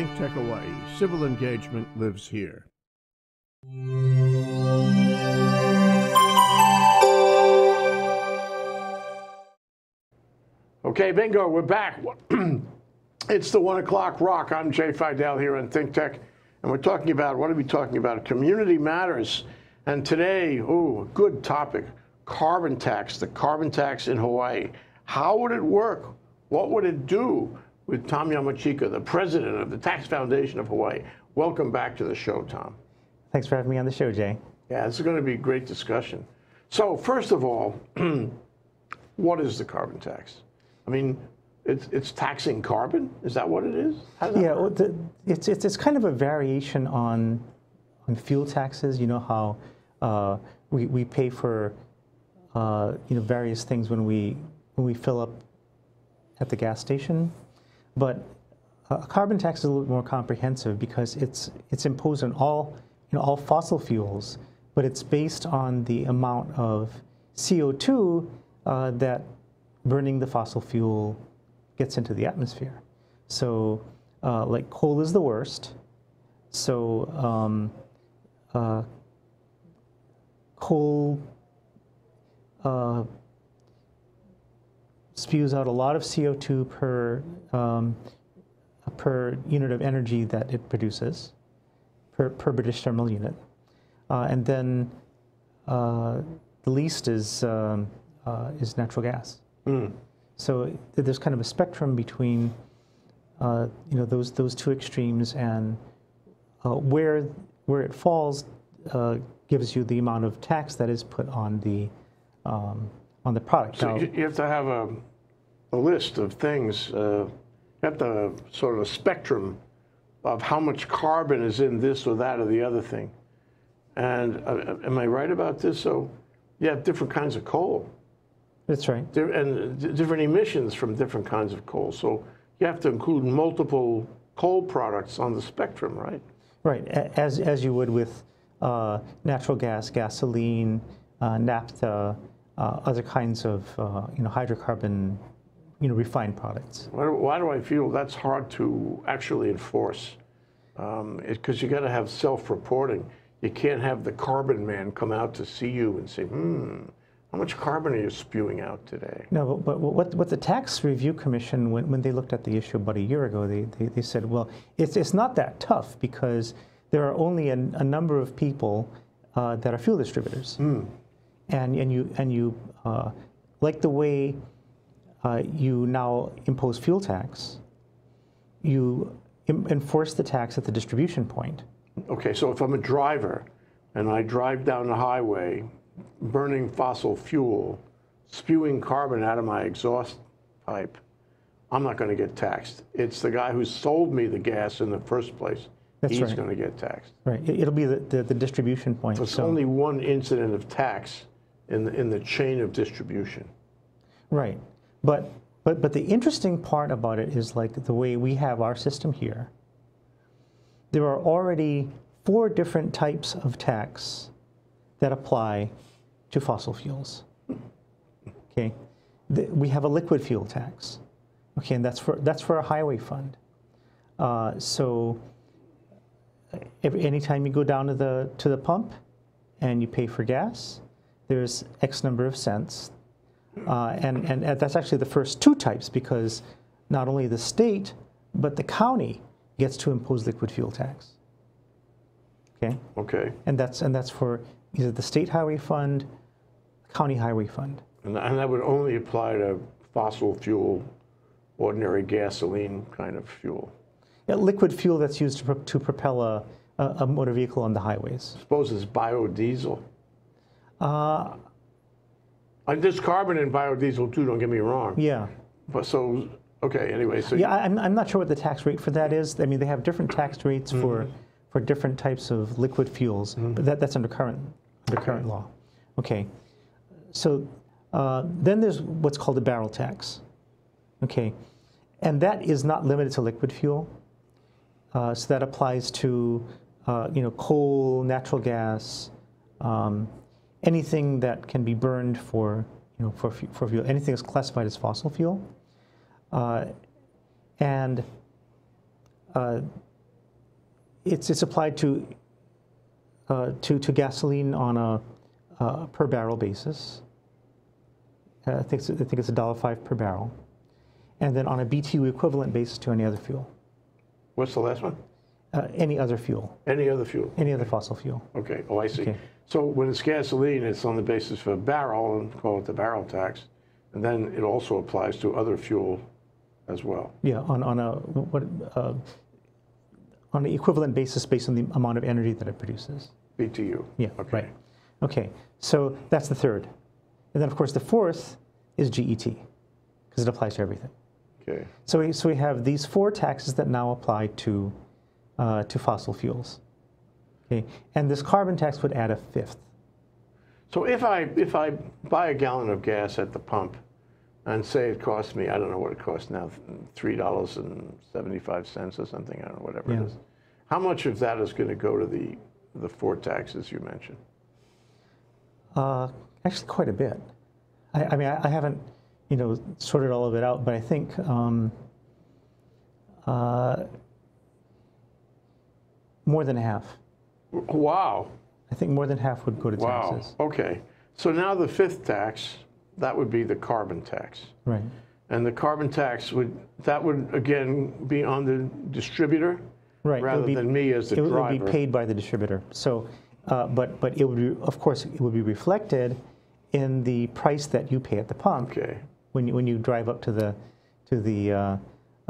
ThinkTech Hawaii. Civil engagement lives here. Okay, bingo, we're back. it's the one o'clock rock. I'm Jay Fidell here on Think Tech, and we're talking about what are we talking about? Community matters. And today, ooh, good topic carbon tax, the carbon tax in Hawaii. How would it work? What would it do? With Tom Yamachika, the president of the Tax Foundation of Hawaii. Welcome back to the show, Tom. Thanks for having me on the show, Jay. Yeah, this is going to be a great discussion. So, first of all, what is the carbon tax? I mean, it's, it's taxing carbon. Is that what it is? Yeah, well, the, it's, it's, it's kind of a variation on, on fuel taxes. You know how uh, we, we pay for uh, you know, various things when we, when we fill up at the gas station. But a carbon tax is a little bit more comprehensive because it's, it's imposed on all, you know, all fossil fuels, but it's based on the amount of CO2 uh, that burning the fossil fuel gets into the atmosphere. So, uh, like coal is the worst. So, um, uh, coal uh, spews out a lot of CO2 per um, per unit of energy that it produces, per, per British thermal unit, uh, and then uh, the least is um, uh, is natural gas. So there's kind of a spectrum between, uh, you know, those those two extremes, and uh, where where it falls uh, gives you the amount of tax that is put on the um, on the product. So Now- you you have to have a, a list of things. Uh, you have to sort of a spectrum of how much carbon is in this or that or the other thing. And uh, am I right about this? So you have different kinds of coal that's right. di- and d- different emissions from different kinds of coal. So you have to include multiple coal products on the spectrum, right? Right, as, as you would with uh, natural gas, gasoline, uh, naphtha, uh, other kinds of uh, you know, hydrocarbon you know, refined products. Why do, why do I feel that's hard to actually enforce? Because you got to have self-reporting. You can't have the carbon man come out to see you and say, "Hmm, how much carbon are you spewing out today?" No, but, but what, what the Tax Review Commission, when, when they looked at the issue about a year ago, they, they, they said, well, it's, it's not that tough because there are only a, a number of people uh, that are fuel distributors. And, and you, and you uh, like the way uh, you now impose fuel tax, you enforce the tax at the distribution point. Okay, so if I'm a driver and I drive down the highway, burning fossil fuel, spewing carbon out of my exhaust pipe, I'm not going to get taxed. It's the guy who sold me the gas in the first place. That's He's right. going to get taxed. Right, it, will be the, the, the distribution point. It's so- only one incident of tax in the, in the chain of distribution. Right. But, but, but the interesting part about it is like the way we have our system here. There are already four different types of tax that apply to fossil fuels. Okay. The, we have a liquid fuel tax. Okay, and that's for, that's for a highway fund. Uh, so every, anytime you go down to the, to the pump and you pay for gas, there's X number of cents uh, and, and, and that's actually the first two types because not only the state, but the county gets to impose liquid fuel tax. Okay? Okay, And that's, and that's for either the state highway fund, county highway fund. and, and that would only apply to fossil fuel, ordinary gasoline kind of fuel. Yeah, liquid fuel that's used to, pro- to propel a, a, a motor vehicle on the highways. Suppose it's biodiesel. Uh, And there's carbon in biodiesel too. Don't get me wrong. yeah. But so okay. Anyway, so Yeah, I'm, I'm not sure what the tax rate for that is. I mean, they have different tax rates for, for different types of liquid fuels, but that, that's under current, under current law. Okay, so uh, then there's what's called the barrel tax. Okay, and that is not limited to liquid fuel. Uh, so that applies to, uh, you know, coal, natural gas, um, anything that can be burned for, you know, for, for fuel, anything that's classified as fossil fuel. Uh, and uh, it's it's applied to uh, to to gasoline on a uh, per barrel basis. Uh, I think I think it's a dollar five per barrel, and then on a BTU equivalent basis to any other fuel, What's the last one? Uh, any other fuel, Any other fuel? any other fossil fuel. Okay, oh, I see. Okay. So when it's gasoline, it's on the basis of a barrel and call it the barrel tax. And then it also applies to other fuel as well. Yeah, on on a what uh, on an equivalent basis based on the amount of energy that it produces. BTU. Yeah, Okay. right. Okay, so that's the third. And then, of course, the fourth is GET, because it applies to everything. Okay. So we, so we have these four taxes that now apply to, uh, to fossil fuels. Okay, and this carbon tax would add a fifth. So if I, if I buy a gallon of gas at the pump and say it costs me, I don't know what it costs now, $3.75 or something, I don't know, whatever Yeah. it is. How much of that is going to go to the, the four taxes you mentioned? Uh, actually, quite a bit. I, I mean, I, I haven't, you know, sorted all of it out, but I think um, uh, more than half. Wow. I think more than half would go to Wow. taxes. Okay. So now the fifth tax, that would be the carbon tax. Right. And the carbon tax would, that would again be on the distributor? Right. Rather be- than me as the it would be paid by the distributor. So, uh, but but it would be, of course it would be reflected in the price that you pay at the pump Okay. when you, when you drive up to the to the uh,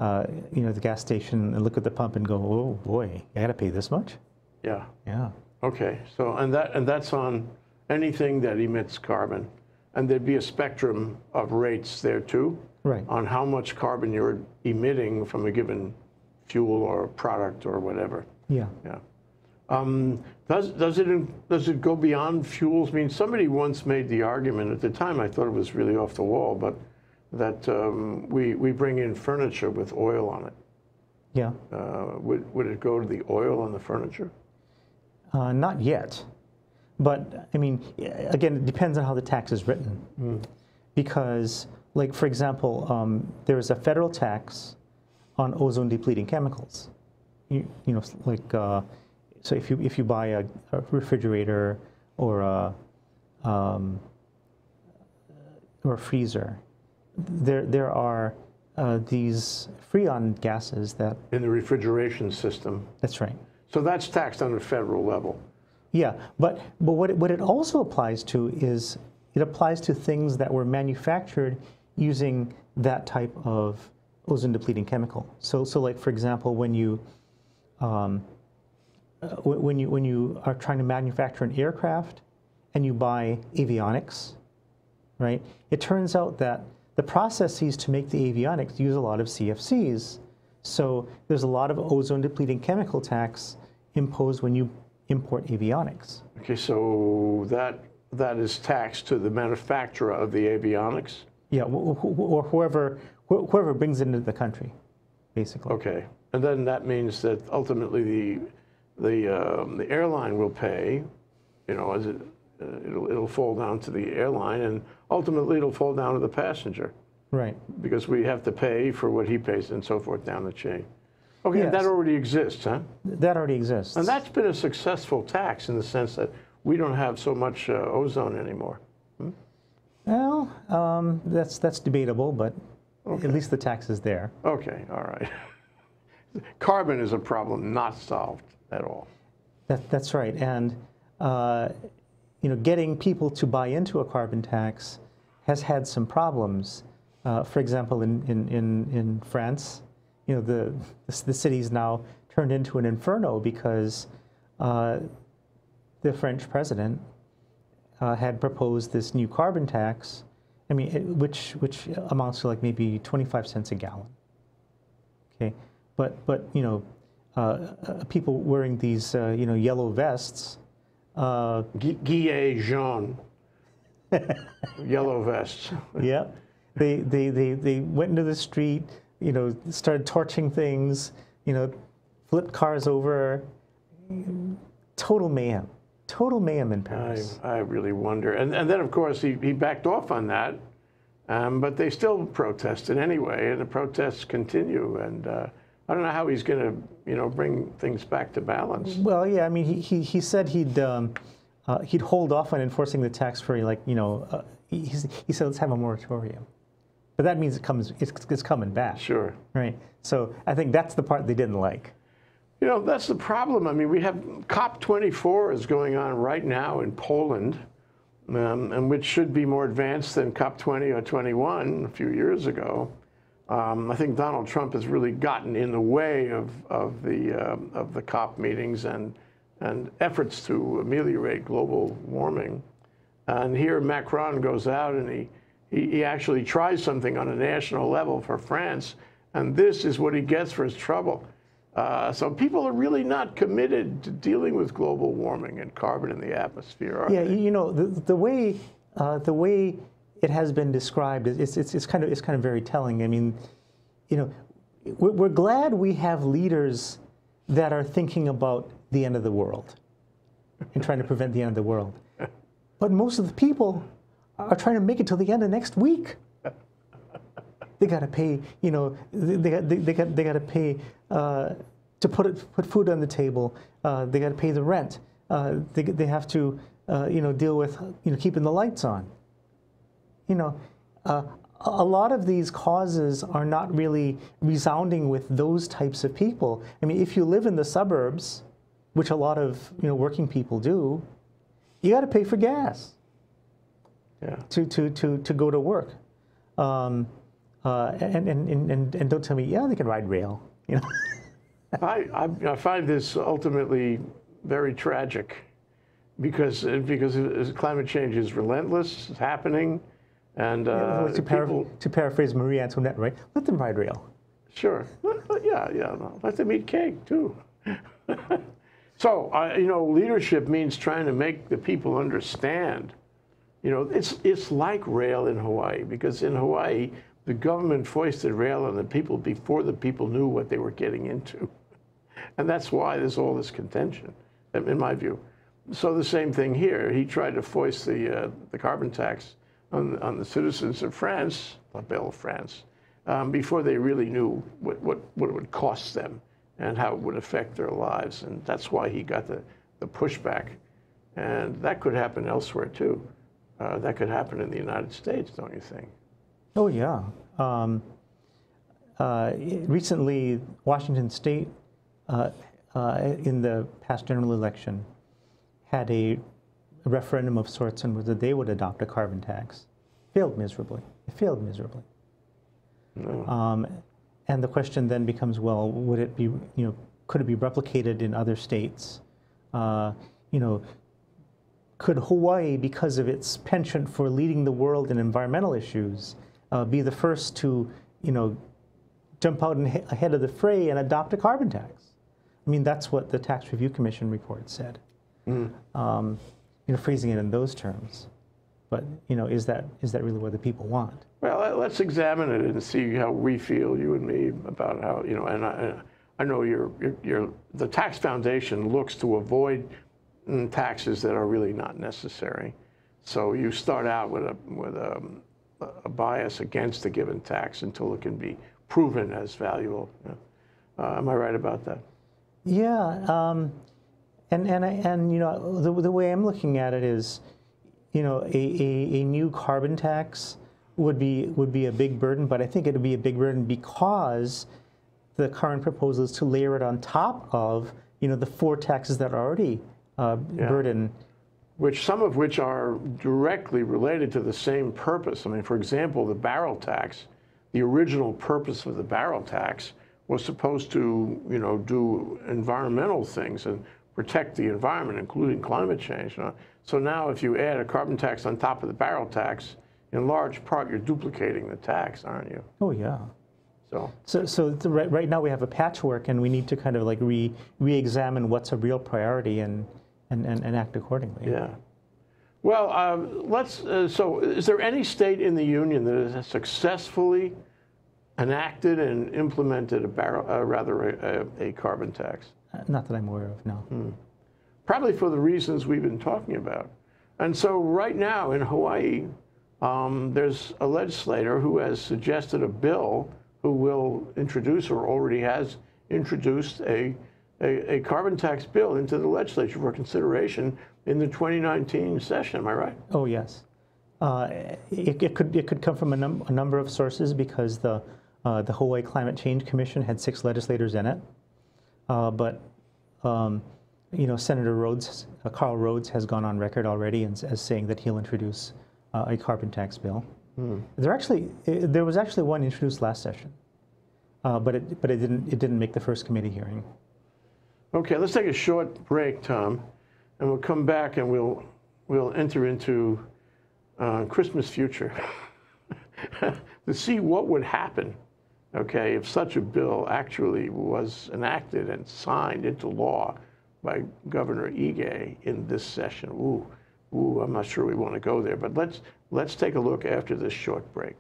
uh, you know the gas station and look at the pump and go, oh boy, I got to pay this much. Yeah. Yeah. Okay. So, and that, and that's on anything that emits carbon. And there'd be a spectrum of rates there too? Right. On how much carbon you're emitting from a given fuel or product or whatever. Yeah. Yeah. Um, does, does, it, does it go beyond fuels? I mean, somebody once made the argument, at the time I thought it was really off the wall, but that um, we, we bring in furniture with oil on it. Yeah. Uh, would, would it go to the oil on the furniture? Uh, not yet. But I mean, again, it depends on how the tax is written. Because, like, for example, um, there is a federal tax on ozone depleting chemicals. You, you know, like, uh, so if you, if you buy a, a refrigerator or a, um, or a freezer, there, there are uh, these freon gases that, In the refrigeration system. that's right. So that's taxed on a federal level. Yeah, but, but what, it, what it also applies to is it applies to things that were manufactured using that type of ozone depleting chemical. So, so like for example, when you, um, uh, when, you, when you are trying to manufacture an aircraft and you buy avionics, right? It turns out that the processes to make the avionics use a lot of CFCs. So there's a lot of ozone depleting chemical tax imposed when you import avionics. Okay, so that, that is taxed to the manufacturer of the avionics? Yeah, or whoever whoever brings it into the country, basically. Okay, and then that means that ultimately the, the, um, the airline will pay, you know, as it, it'll, it'll fall down to the airline and ultimately it'll fall down to the passenger Right. because we have to pay for what he pays and so forth down the chain. Okay, Yes. that already exists, huh? That already exists. And that's been a successful tax in the sense that we don't have so much uh, ozone anymore. well, um, that's that's debatable, but at least the tax is there. Okay, all right. Carbon is a problem not solved at all. That, that's right. And uh, you know, getting people to buy into a carbon tax has had some problems. Uh, for example, in, in, in, in France, you know, the, the, city's now turned into an inferno because uh, the French president uh, had proposed this new carbon tax, I mean, it, which, which amounts to like maybe 25 cents a gallon. Okay, but, but you know, uh, uh, people wearing these, uh, you know, yellow vests, uh, Gu- gilet jaune, yellow vests. yeah, they, they, they, they went into the street, you know, started torching things, you know, flipped cars over, total mayhem, total mayhem in I, Paris. I really wonder. And, and then, of course, he, he backed off on that, um, but they still protested anyway, and the protests continue. And uh, I don't know how he's going to, you know, bring things back to balance. Well, yeah, I mean, he, he, he said he'd um, uh, he'd hold off on enforcing the tax for like you know uh, he, he said let's have a moratorium, but that means it comes it's, it's coming back, Sure. right? So I think that's the part they didn't like. You know, that's the problem. I mean, we have COP24 is going on right now in Poland, um, and which should be more advanced than COP20 or 21 a few years ago. Um, I think Donald Trump has really gotten in the way of, of, the, um of the COP meetings and, and efforts to ameliorate global warming. And here Macron goes out and he, he, he actually tries something on a national level for France, and this is what he gets for his trouble. Uh, so people are really not committed to dealing with global warming and carbon in the atmosphere. Are Yeah, they? you know the, the way uh, the way it has been described it's, it's, it's kind of it's kind of very telling. I mean, you know, we're, we're glad we have leaders that are thinking about the end of the world and trying to prevent the end of the world, but most of the people are trying to make it till the end of next week. They got to pay, you know, they got they, they got they to pay uh, to put it put food on the table. Uh, they got to pay the rent. Uh, they they have to, uh, you know, deal with you know keeping the lights on. You know, uh, a lot of these causes are not really resounding with those types of people. I mean, if you live in the suburbs, which a lot of you know working people do, you got to pay for gas yeah. to, to, to, to go to work. Um, uh, and, and, and, and, and don't tell me, yeah, they can ride rail. You know? I, I, I find this ultimately very tragic because because climate change is relentless, it's happening, and uh, to, para- people, to paraphrase Marie Antoinette, right? Let them ride rail. sure, yeah, yeah, let them eat cake too. so uh, you know, leadership means trying to make the people understand. You know, it's it's like rail in Hawaii because in Hawaii the government foisted rail on the people before the people knew what they were getting into. And that's why there's all this contention, in my view. So the same thing here. He tried to foist the, uh, the carbon tax on, on the citizens of France, La Belle France, um, before they really knew what, what, what it would cost them and how it would affect their lives. And that's why he got the, the pushback. And that could happen elsewhere too. Uh, that could happen in the United States, don't you think? Oh, yeah. Um, uh, recently, Washington State, uh, uh, in the past general election, had a, a referendum of sorts on whether they would adopt a carbon tax. Failed miserably. It failed miserably. No. Um, and the question then becomes, well, would it be, you know, could it be replicated in other states? Uh, you know, could Hawaii, because of its penchant for leading the world in environmental issues, uh, be the first to, you know, jump out ahead of the fray and adopt a carbon tax? I mean, that's what the Tax Review Commission report said. Um, you know, phrasing it in those terms. But you know, is that is that really what the people want? Well, let- let's examine it and see how we feel, you and me, about how you know. And I, I know you're, you're, you're the tax foundation looks to avoid mm, taxes that are really not necessary. So you start out with a with a, a bias against a given tax until it can be proven as valuable. Uh, am I right about that? Yeah, um, and and I, and you know the the way I'm looking at it is, you know, a, a, a new carbon tax would be would be a big burden, but I think it would be a big burden because the current proposal is to layer it on top of you know the four taxes that are already uh, burden. which some of which are directly related to the same purpose. I mean, for example, the barrel tax, the original purpose of the barrel tax was supposed to, you know, do environmental things and protect the environment, including climate change. you know. So now if you add a carbon tax on top of the barrel tax, in large part you're duplicating the tax, aren't you? Oh yeah. So So, so right, right now we have a patchwork, and we need to kind of like re re-examine what's a real priority and and, and, and act accordingly. Yeah. Well, um, let's. Uh, so, is there any state in the union that has successfully enacted and implemented a barrel, uh, rather a, a, a carbon tax? Uh, Not that I'm aware of. No. Probably for the reasons we've been talking about. And so, right now in Hawaii, um, there's a legislator who has suggested a bill who will introduce or already has introduced a, a, a carbon tax bill into the legislature for consideration in the 2019 session. Am I right? Oh, yes. Uh, It it could, it could come from a num- a number of sources because the, uh, the Hawaii Climate Change Commission had six legislators in it. Uh, But, um, you know, Senator Rhoads, uh, Karl Rhoads has gone on record already as as saying that he'll introduce uh, a carbon tax bill. There actually, there was actually one introduced last session, uh, but it, but it didn't, it didn't make the first committee hearing. Okay, let's take a short break, Tom, and we'll come back and we'll, we'll enter into uh, Christmas future to see what would happen, okay, if such a bill actually was enacted and signed into law by Governor Ige in this session. Ooh, ooh, I'm not sure we want to go there, but let's, let's take a look after this short break.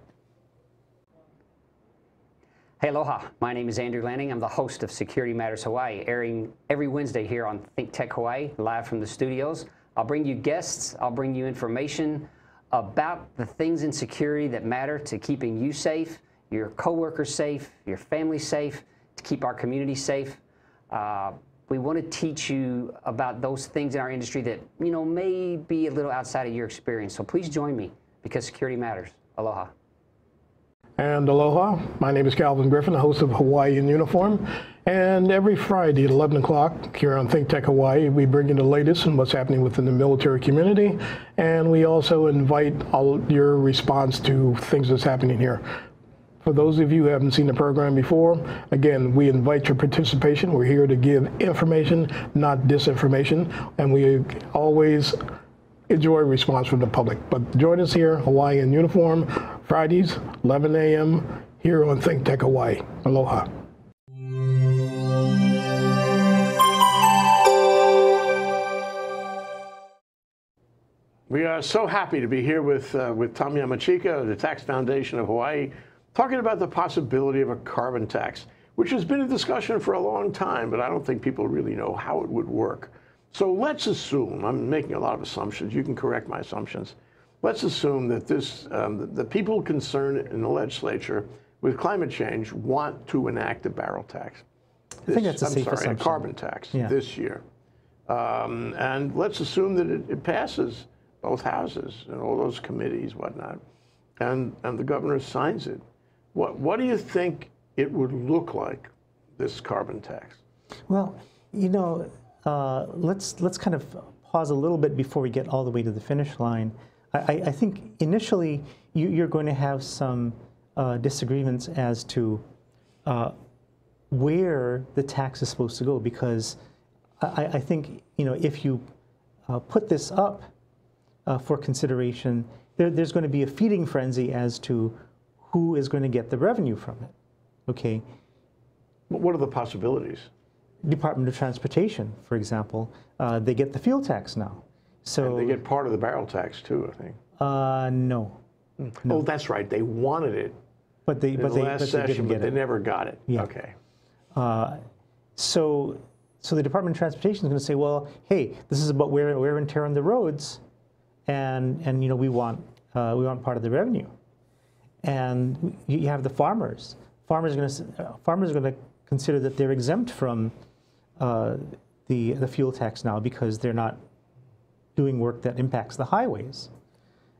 Hey, aloha. My name is Andrew Lanning. I'm the host of Security Matters Hawaii, airing every Wednesday here on Think Tech Hawaii, live from the studios. I'll bring you guests, I'll bring you information about the things in security that matter to keeping you safe, your coworkers safe, your family safe, to keep our community safe. Uh, we want to teach you about those things in our industry that, you know, may be a little outside of your experience. So please join me because security matters. Aloha. And aloha, my name is Calvin Griffin, the host of Hawaii in Uniform. And every Friday at 11 o'clock here on Think Tech Hawaii, we bring you the latest and what's happening within the military community. And we also invite all your response to things that's happening here. For those of you who haven't seen the program before, again, we invite your participation. We're here to give information, not disinformation. And we always enjoy response from the public. But join us here, Hawaii in Uniform, Fridays, 11 a.m., here on Think Tech Hawaii. Aloha. We are so happy to be here with, uh, with Tom Yamachika of the Tax Foundation of Hawaii, talking about the possibility of a carbon tax, which has been a discussion for a long time, but I don't think people really know how it would work. So let's assume, I'm making a lot of assumptions, you can correct my assumptions. Let's assume that this, um, the, the people concerned in the legislature with climate change want to enact a barrel tax. I think that's a I'm safe sorry, a carbon tax Yeah. this year. Um, and let's assume that it, it passes both houses and all those committees, whatnot, and, and the governor signs it. What, what do you think it would look like, this carbon tax? Well, you know, uh, let's let's kind of pause a little bit before we get all the way to the finish line. I, I think initially you, you're going to have some uh, disagreements as to uh, where the tax is supposed to go, because I, I think you know if you uh, put this up uh, for consideration, there, there's going to be a feeding frenzy as to who is going to get the revenue from it. Okay. What are the possibilities? Department of Transportation, for example, uh, they get the fuel tax now. So They get part of the barrel tax too, I think. uh, no, No. Oh, that's right. They wanted it but they but the they, last but they session, didn't but get they it. never got it. Yeah. Okay. So so the Department of Transportation is going to say, well, hey, this is about wear, wear and tear on the roads, and and you know we want uh, we want part of the revenue, and you have the farmers. Farmers are going to farmers are going to consider that they're exempt from uh, the the fuel tax now because they're not doing work that impacts the highways.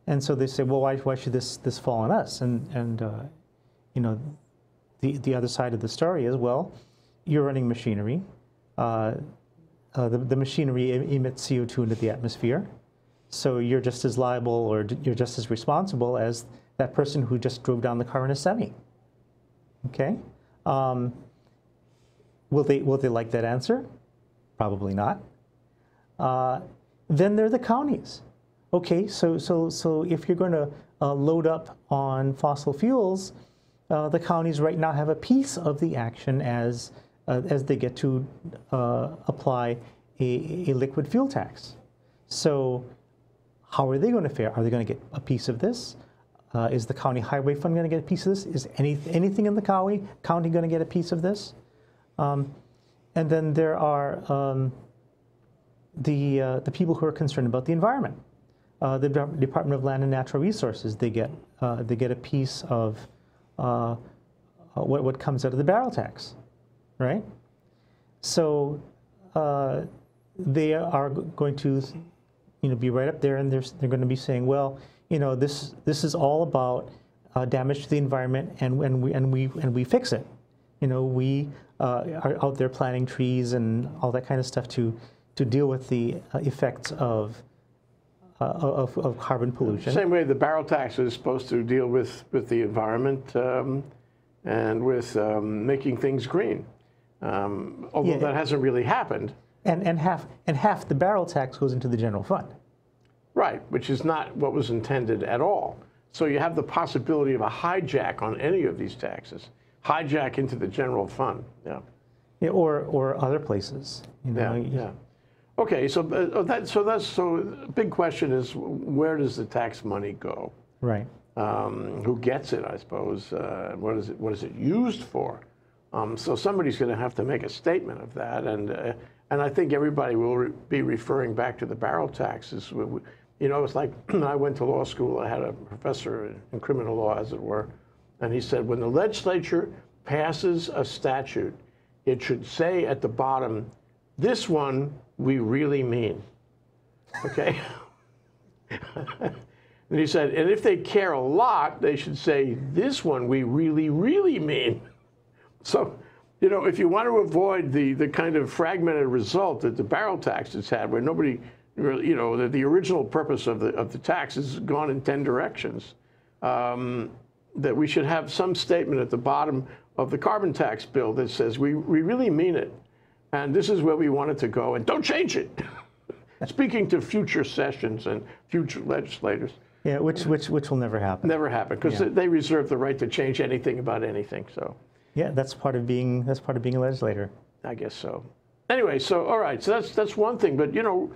And so they say, well, why, why should this, this fall on us? And, and uh, you know, the, the other side of the story is, well, you're running machinery. Uh, uh, the, the machinery em- emits CO2 into the atmosphere. So you're just as liable or you're just as responsible as that person who just drove down the car in a semi. Okay? Um, will, they, will they like that answer? Probably not. Uh, then they're the counties. Okay, so so so if you're going to uh, load up on fossil fuels, uh, the counties right now have a piece of the action as uh, as they get to uh, apply a, a liquid fuel tax. So how are they going to fare? Are they going to get a piece of this? Uh, is the county highway fund going to get a piece of this? Is any, anything in the county county going to get a piece of this? Um, and then there are um, the, uh, the people who are concerned about the environment. Uh, the Dep- Department of Land and Natural Resources, they get, uh, they get a piece of uh, uh, what, what comes out of the barrel tax. right? So they are going to, you know, be right up there, and they're, they're going to be saying, well, you know, this this is all about uh, damage to the environment, and, and we and we and we fix it. You know, we uh, are out there planting trees and all that kind of stuff to to deal with the uh, effects of, uh, of of carbon pollution. Same way the barrel tax is supposed to deal with, with the environment um, and with um, making things green. Um, although Yeah. that hasn't really happened. And and half and half the barrel tax goes into the general fund. Right, which is not what was intended at all. So you have the possibility of a hijack on any of these taxes, hijack into the general fund. Yeah, Yeah, or or other places. You know, yeah, yeah. Okay, so uh, that so that's so the big question is where does the tax money go? Right. Um, who gets it? I suppose. Uh, what is it? What is it used for? Um, so somebody's going to have to make a statement of that, and uh, and I think everybody will re- be referring back to the barrel taxes. You know, it's like I went to law school. I had a professor in criminal law, as it were, and he said when the legislature passes a statute, it should say at the bottom, "This one we really mean." Okay. And he said, and if they care a lot, they should say, this one we really, really mean. So, you know, if you want to avoid the, the kind of fragmented result that the barrel tax has had, where nobody you know, the, the original purpose of the, of the tax has gone in 10 directions, um, that we should have some statement at the bottom of the carbon tax bill that says, we, we really mean it. And this is where we want it to go, and don't change it. Speaking to future sessions and future legislators. Yeah, which which which will never happen. Never happened because they reserve the right to change anything about anything. So Yeah, that's part of being that's part of being a legislator. I guess so. Anyway, so all right, so that's that's one thing. But you know,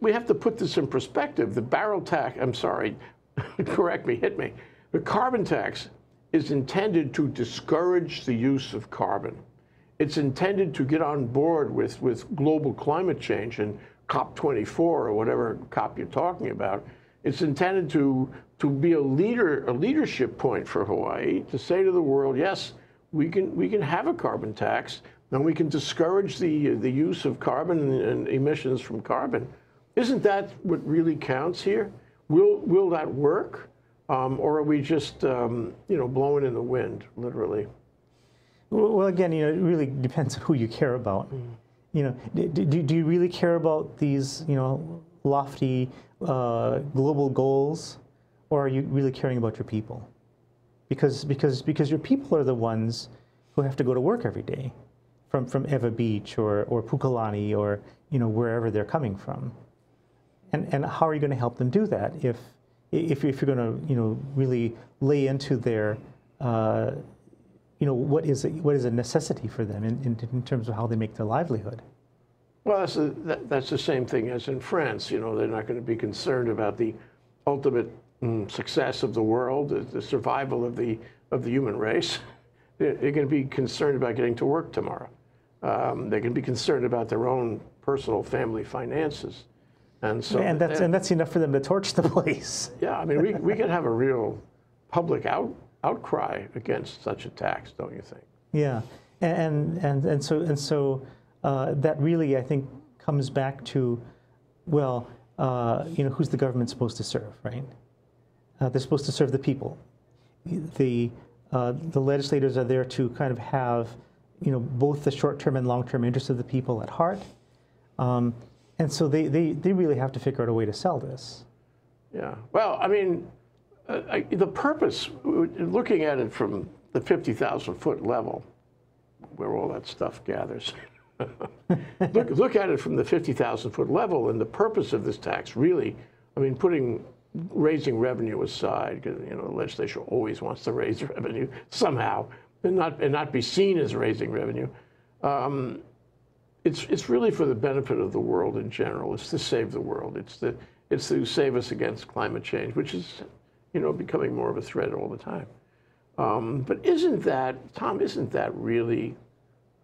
we have to put this in perspective. The barrel tax. I'm sorry, correct me, hit me. The carbon tax is intended to discourage the use of carbon. It's intended to get on board with with global climate change and COP24 or whatever COP you're talking about. It's intended to to be a leader, a leadership point for Hawaii to say to the world, yes, we can we can have a carbon tax, and we can discourage the the use of carbon and, and emissions from carbon. Isn't that what really counts here? Will will that work, um, or are we just um, you know blowing in the wind, literally? Well, again, you know, it really depends on who you care about. You know, do, do, do you really care about these, you know, lofty uh, global goals, or are you really caring about your people? Because because because your people are the ones who have to go to work every day, from from Ewa Beach or or Pukalani or you know wherever they're coming from. And and how are you going to help them do that if if, if you're going to you know really lay into their uh, you know, what is a, what is a necessity for them in, in, in terms of how they make their livelihood? Well, that's the, that, that's the same thing as in France. You know, they're not going to be concerned about the ultimate mm, success of the world, the, the survival of the of the human race. They're, they're going to be concerned about getting to work tomorrow. Um, they can be concerned about their own personal family finances, and so And that's and that's enough for them to torch the place. yeah. I mean, we we could have a real public out, outcry against such attacks, don't you think? Yeah, and and and so and so uh, that really I think comes back to, well, uh, you know, who's the government supposed to serve, right? Uh, they're supposed to serve the people. The uh, the legislators are there to kind of have, you know, both the short-term and long-term interests of the people at heart, um, and so they, they they really have to figure out a way to sell this. Yeah. Well, I mean, uh, I, the purpose, looking at it from the 50,000 foot level, where all that stuff gathers, look, look at it from the 50,000 foot level, and the purpose of this tax really, I mean, putting raising revenue aside, because you know, the legislature always wants to raise revenue somehow and not, and not be seen as raising revenue. Um, it's, it's really for the benefit of the world in general. It's to save the world. It's to, it's to save us against climate change, which is, you know, becoming more of a threat all the time. Um, but isn't that, Tom, isn't that really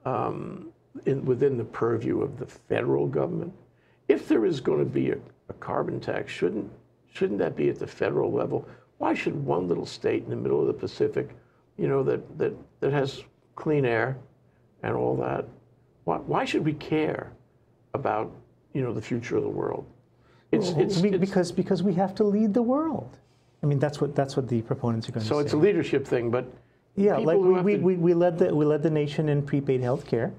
um, in, within the purview of the federal government? If there is going to be a, a carbon tax, shouldn't, shouldn't that be at the federal level? Why should one little state in the middle of the Pacific, you know, that, that, that has clean air and all that. Why, why should we care about you know the future of the world? It's, it's, it's- because because we have to lead the world. I mean, that's what that's what the proponents are going to say. so it's a leadership thing, but yeah, like we, we, we, we led the we led the nation in prepaid health care.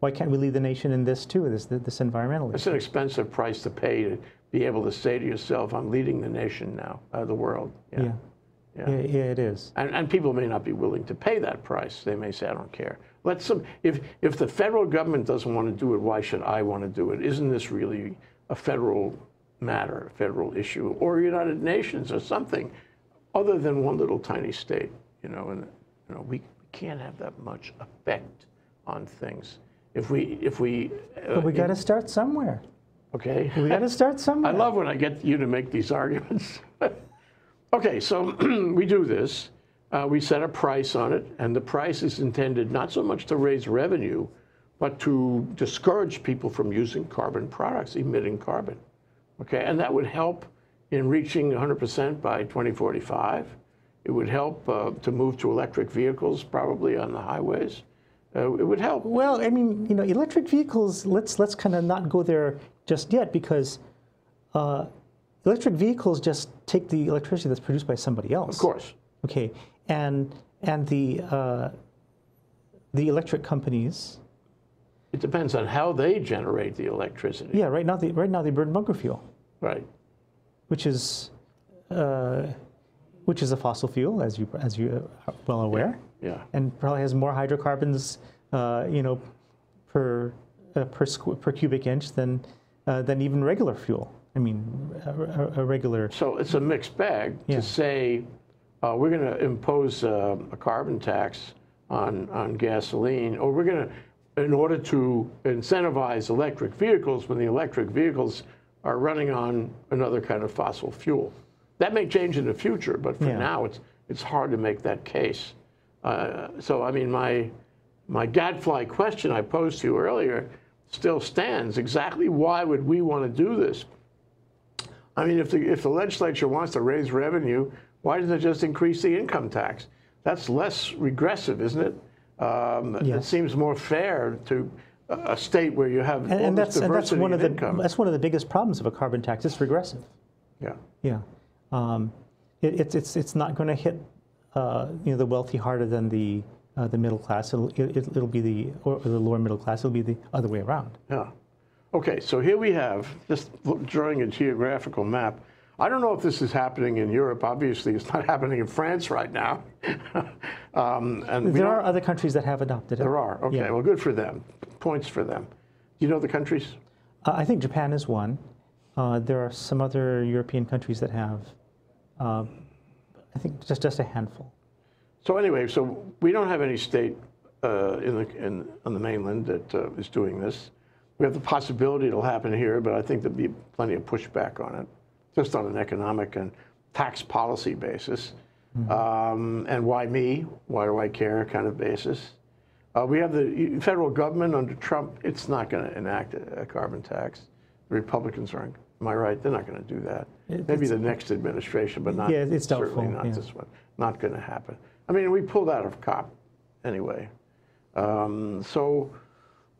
Why can't we lead the nation in this too? This this environmental it's an expensive price to pay to be able to say to yourself, "I'm leading the nation now, uh, the world." Yeah. Yeah. Yeah. yeah, it is. And, and people may not be willing to pay that price. They may say, I don't care. Let some, if, if the federal government doesn't want to do it, why should I want to do it? Isn't this really a federal matter, a federal issue, or United Nations or something other than one little tiny state? You know, and you know, we can't have that much effect on things. If we, if we, uh, But we got to start somewhere. okay. We got to start somewhere. I love when I get you to make these arguments. okay, so we do this. Uh, we set a price on it, and the price is intended not so much to raise revenue, but to discourage people from using carbon products, emitting carbon. Okay, and that would help in reaching 100% by 2045. It would help uh, to move to electric vehicles, probably on the highways. Uh, it would help. Well, I mean, you know, electric vehicles. Let's let's kind of not go there just yet because uh, electric vehicles just take the electricity that's produced by somebody else. Of course. Okay, and and the uh, the electric companies. It depends on how they generate the electricity. Yeah, right now they right now they burn bunker fuel, Right. which is uh, which is a fossil fuel, as you as you are well aware, Yeah. and probably has more hydrocarbons, uh, you know, per uh, per squ- per cubic inch than uh, than even regular fuel. I mean, a, a- a regular. So it's a mixed bag Yeah. to say uh, we're going to impose uh, a carbon tax on, on gasoline, or we're going to, in order to incentivize electric vehicles when the electric vehicles are running on another kind of fossil fuel. That may change in the future, but for Yeah. now it's, it's hard to make that case. Uh, so, I mean, my, my gadfly question I posed to you earlier still stands. Exactly why would we want to do this? I mean, if the, if the legislature wants to raise revenue, why doesn't it just increase the income tax? That's less regressive, isn't it? Um, It seems more fair to a state where you have And, all and this that's and that's diversity one of the income. that's one of the biggest problems of a carbon tax. It's regressive. yeah. Yeah, um, it, it's it's it's not going to hit uh, you know the wealthy harder than the uh, the middle class. It'll it, it'll be the or the lower middle class. It'll be the other way around. Yeah. Okay, so here we have, just drawing a geographical map. I don't know if this is happening in Europe. Obviously, it's not happening in France right now. um, and There are other countries that have adopted it. There are. Okay, Yeah. well, good for them. Points for them. Do you know the countries? Uh, I think Japan is one. Uh, there are some other European countries that have. Uh, I think just just a handful. So anyway, so we don't have any state uh, in the in, on the mainland that uh, is doing this. We have the possibility it'll happen here, but I think there'll be plenty of pushback on it, just on an economic and tax policy basis. Um, and why me? Why do I care? Kind of basis. Uh, we have the federal government under Trump. It's not going to enact a, a carbon tax. The Republicans aren't. Am I right? They're not going to do that. It- Maybe the next administration, but not. Yeah, it's doubtful, Certainly not yeah. this one. Not going to happen. I mean, we pulled out of COP anyway. Um, so,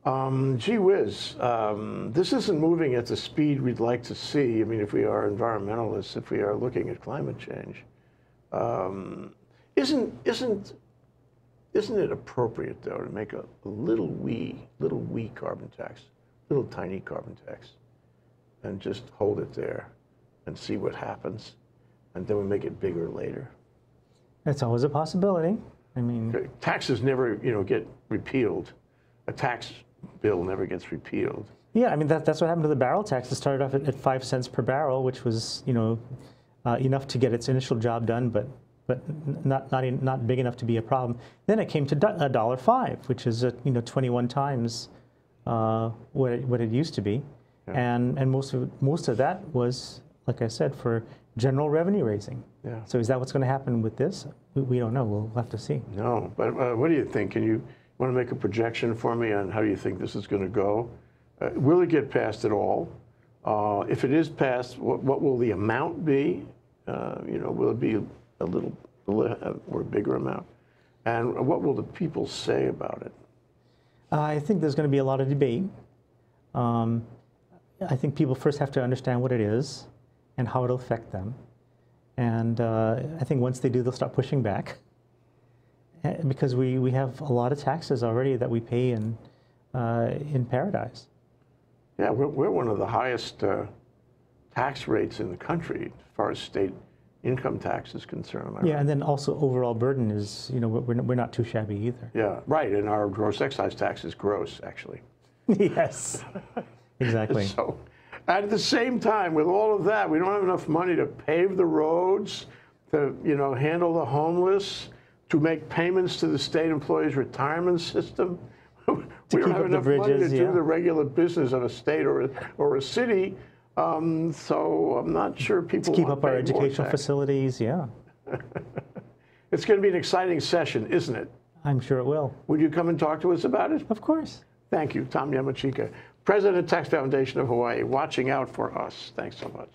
um, gee whiz, um, this isn't moving at the speed we'd like to see. I mean, if we are environmentalists, if we are looking at climate change, um, isn't isn't isn't it appropriate though to make a, a little wee little wee carbon tax, little tiny carbon tax, and just hold it there, and see what happens, and then we make it bigger later. It's always a possibility. I mean, Taxes never, you know, get repealed. A tax bill never gets repealed. yeah, I mean that, that's what happened to the barrel tax. It started off at, at five cents per barrel, which was you know uh, enough to get its initial job done, but but not not in, not big enough to be a problem. Then it came to a dollar five, which is uh you know 21 times uh, what it, what it used to be, and and most of most of that was like I said for general revenue raising. Yeah. So is that what's going to happen with this? We, we don't know. We'll have to see. No, but uh, what do you think? Can you want to make a projection for me on how you think this is going to go? Uh, will it get passed at all? Uh, if it is passed, what, what will the amount be? Uh, you know, will it be a little, little or a bigger amount? And what will the people say about it? I think there's going to be a lot of debate. Um, I think people first have to understand what it is and how it'll affect them. And uh, I think once they do, they'll start pushing back. Eh, Because we, we have a lot of taxes already that we pay in, uh, in Paradise. Yeah, we're, we're one of the highest uh, tax rates in the country as far as state income tax is concerned. Yeah, right? and then also overall burden is, you know, we're, we're not too shabby either. Yeah, right. And our gross excise tax is gross, actually. yes, exactly. So, at the same time, with all of that, we don't have enough money to pave the roads, to you know handle the homeless, to make payments to the state employees' retirement system. we don't have enough money to bridges, do the regular business of a state or a, or a city. Um, so I'm not sure people to Keep up our to pay more educational facilities, yeah. It's going to be an exciting session, isn't it? I'm sure it will. Would you come and talk to us about it? Of course. Thank you, Tom Yamachika, President of Tax Foundation of Hawaii, watching out for us. Thanks so much.